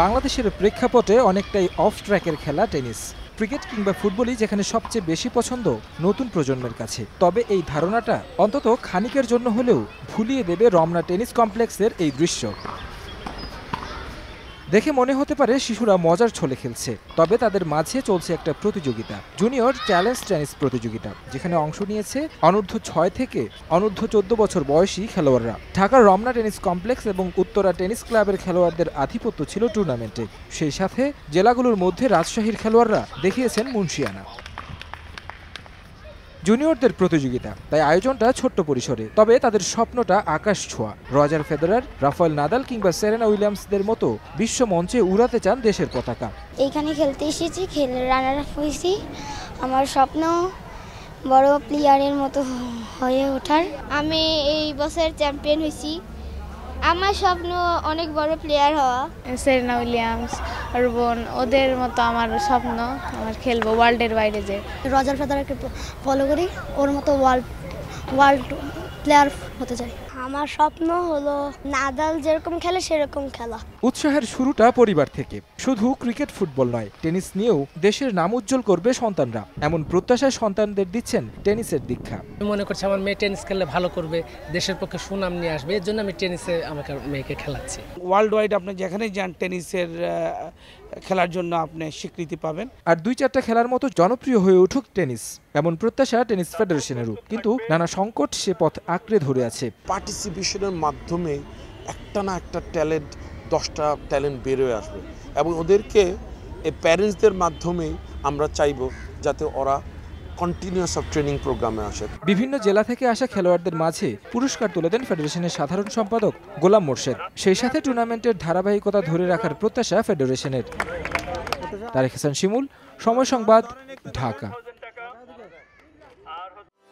বাংলাদেশের প্রেক্ষাপটে অনেকটাই অফ ট্র্যাকের খেলা টেনিস। ক্রিকেট কিংবা ফুটবলই যেখানে সবচেয়ে বেশি পছন্দ নতুন প্রজন্মের কাছে। তবে এই ধারণাটা অন্তত খানিকের জন্য হলেও ভুলিয়ে দেবে রমনা টেনিস কমপ্লেক্সের এই দৃশ্য। দেখে মনে হতে পারে শিশুরা মজার ছলে খেলছে, তবে তাদের মাঝে চলছে একটা প্রতিযোগিতা, জুনিয়র চ্যালেঞ্জ টেনিস প্রতিযোগিতা, যেখানে অংশ নিয়েছে অনূর্ধ্ব ছয় থেকে অনূর্ধ্ব চোদ্দ বছর বয়সী খেলোয়াড়রা। ঢাকার রমনা টেনিস কমপ্লেক্স এবং উত্তরা টেনিস ক্লাবের খেলোয়াড়দের আধিপত্য ছিল টুর্নামেন্টে। সেই সাথে জেলাগুলোর মধ্যে রাজশাহীর খেলোয়াড়রা দেখিয়েছেন মুন্সিয়ানা। জুনিয়রদের প্রতিযোগিতা তাই আয়োজনটা ছোট্ট পরিসরে। তবে তাদের স্বপ্নটা আকাশ ছোঁয়া। রজার ফেদারার রাফায়েল নাদাল কিংবা সেরেনা উইলিয়ামসদের মতো বিশ্ব মঞ্চে উড়াতে চান দেশের পতাকা। এইখানে খেলতে এসেছি খেলে রানার আপ হয়েছি। আমার স্বপ্ন বড় প্লেয়ারের মতো হয়ে ওঠার। আমি এই বছর চ্যাম্পিয়ন হয়েছি। আমার স্বপ্ন অনেক বড় প্লেয়ার হওয়া। Serena Williams. রুবন ওদের মতো আমার স্বপ্ন, আমার খেলব ওয়ার্ল্ডের বাইরে যে। রজার ফেদারকে ফলো করি, ওর মতো ওয়ার্ল্ড ওয়ার্ল্ড প্লেয়ার হতে চাই। আমার স্বপ্ন হলো নাদাল যেরকম খেলে সেরকম খেলা। উৎসাহের শুরুটা পরিবার থেকে। শুধু ক্রিকেট ফুটবল নয় টেনিস নিয়েও দেশের নাম উজ্জ্বল করবে সন্তানরা। এমন প্রত্যাশায় সন্তানদের দিচ্ছেন টেনিসের দীক্ষা। আমি মনে করছি আমার মেয়ে টেনিস খেললে ভালো করবে দেশের পক্ষে সুনাম নিয়ে আসবে এর জন্য আমি টেনিসে আমাকে মেয়েকে খেলাচ্ছি। ওয়ার্ল্ড ওয়াইড আপনি যেখানেই যান টেনিসের খেলার জন্য আপনি স্বীকৃতি পাবেন। আর দুই চারটা খেলার মতো জনপ্রিয় হয়ে উঠুক টেনিস। এমন প্রত্যাশা টেনিস ফেডারেশনেরও কিন্তু নানা সংকট সে পথ আঁকড়ে ধরে আছে। পার্টিসিপেশনের মাধ্যমে একটা না একটা ট্যালেন্ট দশটা ট্যালেন্ট বেরোয় আসবে। এবং ওদেরকে এই প্যারেন্টসদের মাধ্যমে আমরা চাইব যাতে ওরা কন্টিনিউয়াস অফ ট্রেনিং প্রোগ্রামে আসে। বিভিন্ন জেলা থেকে আসা খেলোয়াড়দের মাঝে পুরস্কার তুলে দেন ফেডারেশনের সাধারণ সম্পাদক গোলাম মোর্শেদ। সেই সাথে টুর্নামেন্টের ধারাবাহিকতা ধরে রাখার প্রত্যাশা ফেডারেশনের। তারেক হাসান শিমুল সময় সংবাদ ঢাকা। পার হচ্ছে